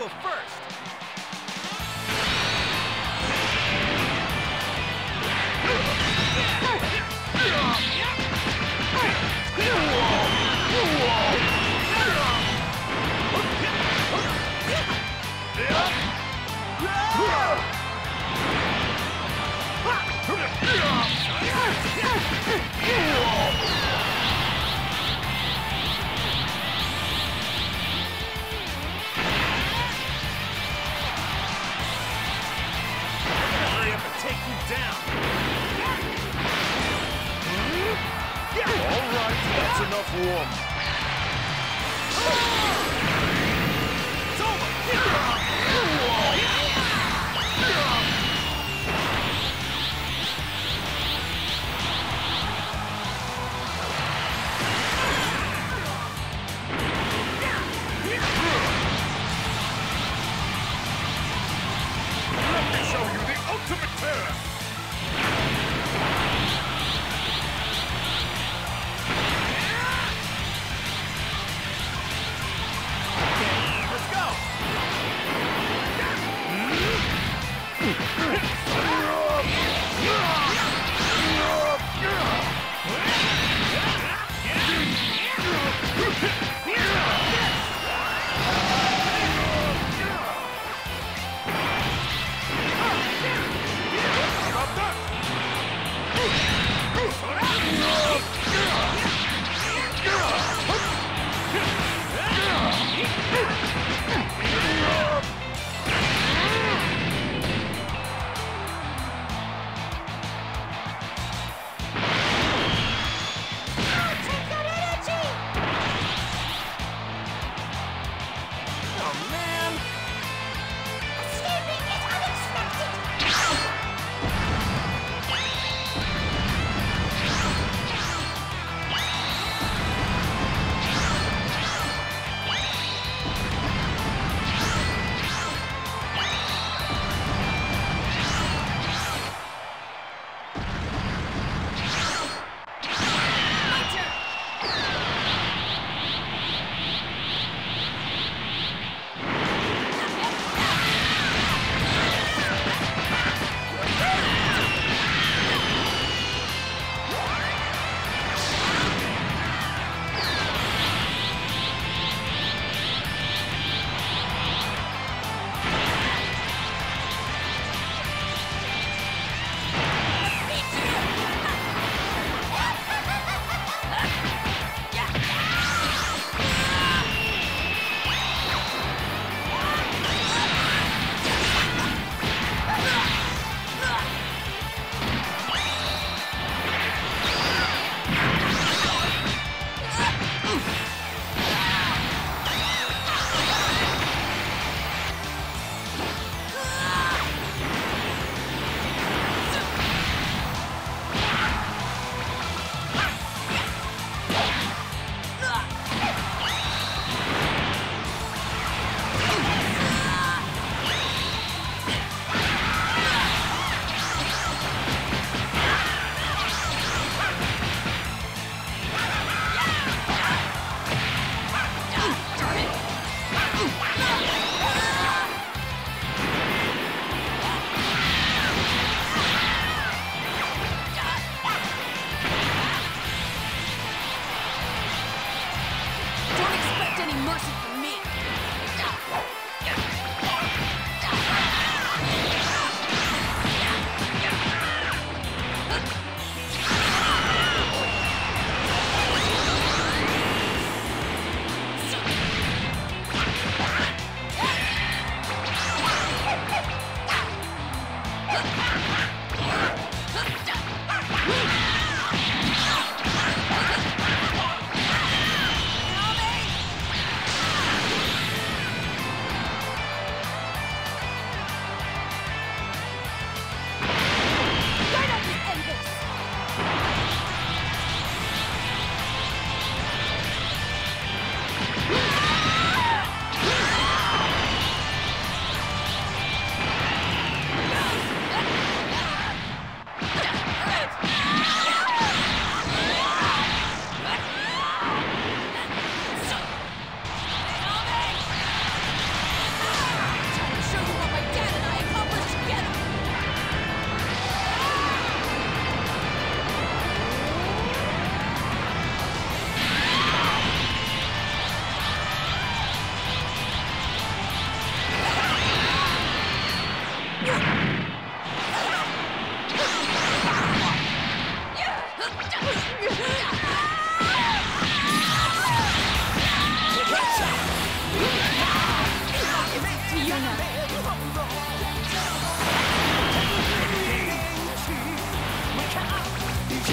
go first. All right, that's enough warm. It's over.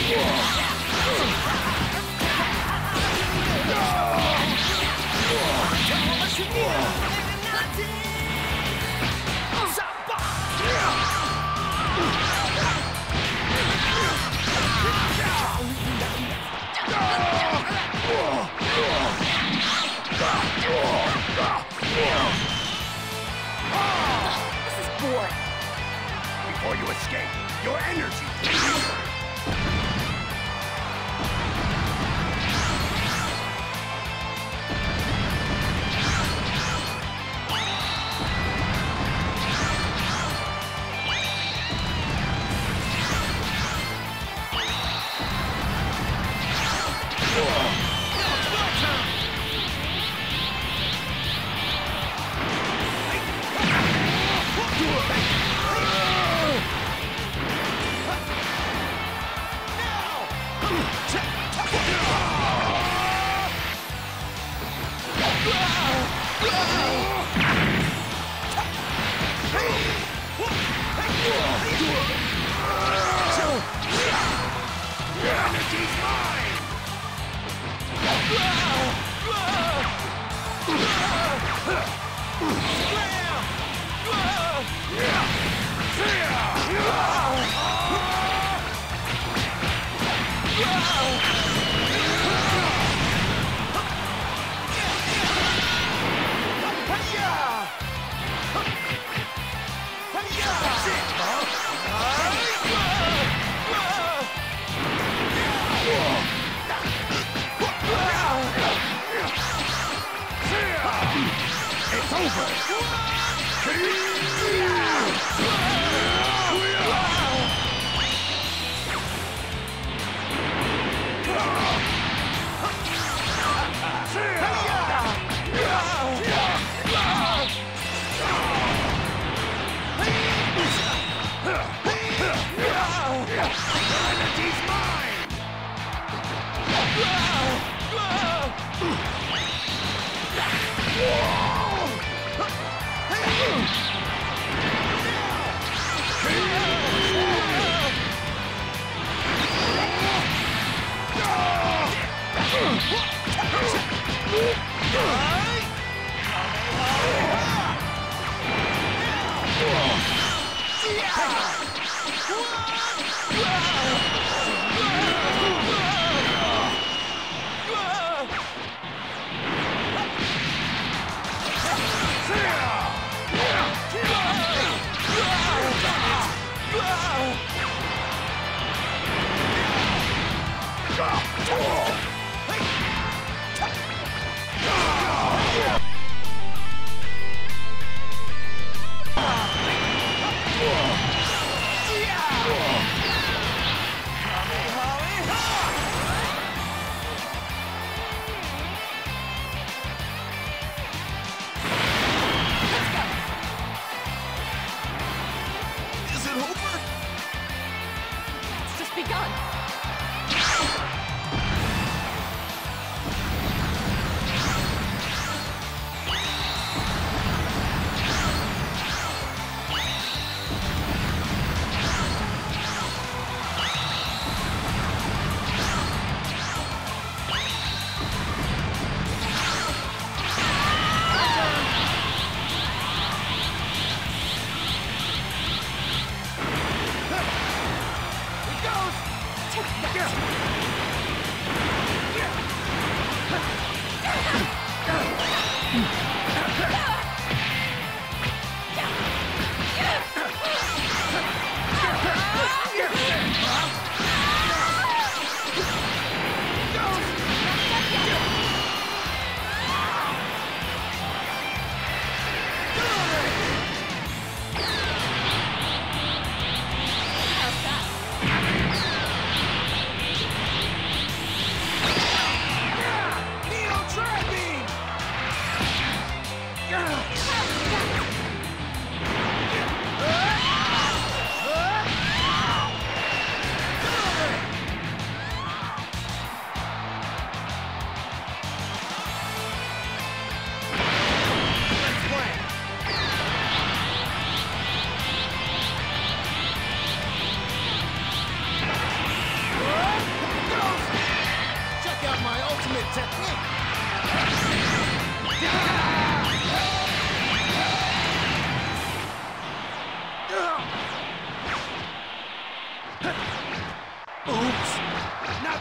Before you escape, your energy. It's Yeah!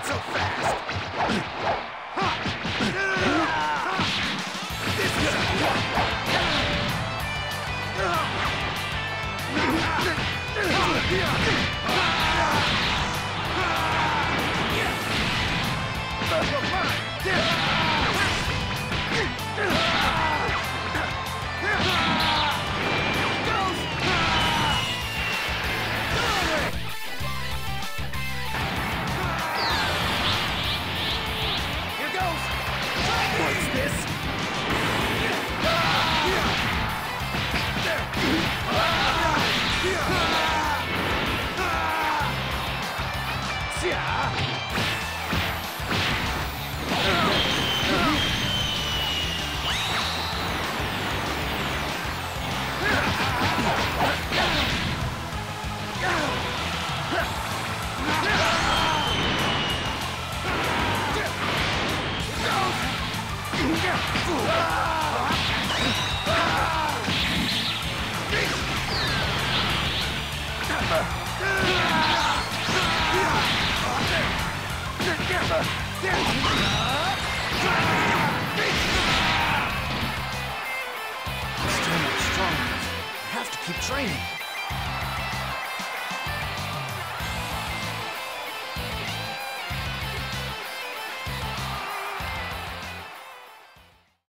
So fast. Still not strong. I have to keep training.